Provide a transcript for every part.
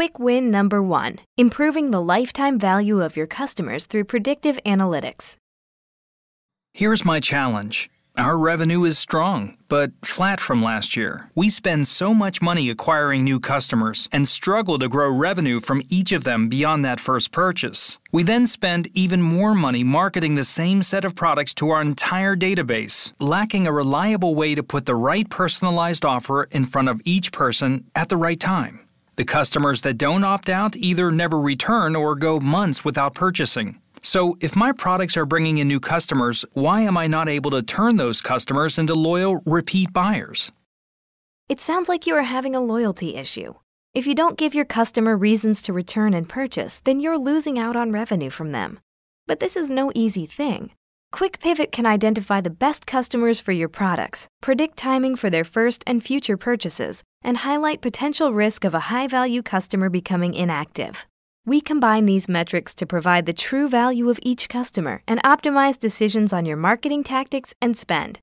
Quick win number one improving the lifetime value of your customers through predictive analytics. Here's my challenge. Our revenue is strong, but flat from last year. We spend so much money acquiring new customers and struggle to grow revenue from each of them beyond that first purchase. We then spend even more money marketing the same set of products to our entire database, lacking a reliable way to put the right personalized offer in front of each person at the right time. The customers that don't opt out either never return or go months without purchasing. So, if my products are bringing in new customers, why am I not able to turn those customers into loyal, repeat buyers? It sounds like you are having a loyalty issue. If you don't give your customer reasons to return and purchase, then you're losing out on revenue from them. But this is no easy thing. Quick Pivot can identify the best customers for your products, predict timing for their first and future purchases, and highlight potential risk of a high value customer becoming inactive. We combine these metrics to provide the true value of each customer and optimize decisions on your marketing tactics and spend.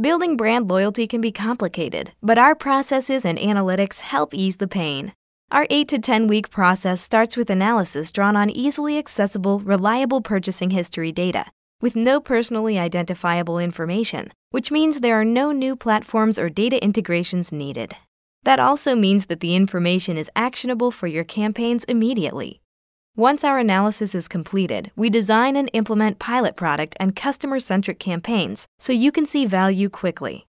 Building brand loyalty can be complicated, but our processes and analytics help ease the pain. Our 8 to 10 week process starts with analysis drawn on easily accessible, reliable purchasing history data with no personally identifiable information, which means there are no new platforms or data integrations needed. That also means that the information is actionable for your campaigns immediately. Once our analysis is completed, we design and implement pilot product and customer centric campaigns so you can see value quickly.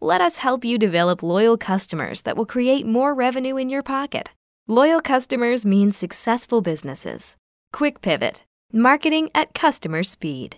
Let us help you develop loyal customers that will create more revenue in your pocket. Loyal customers mean successful businesses. Quick Pivot Marketing at Customer Speed.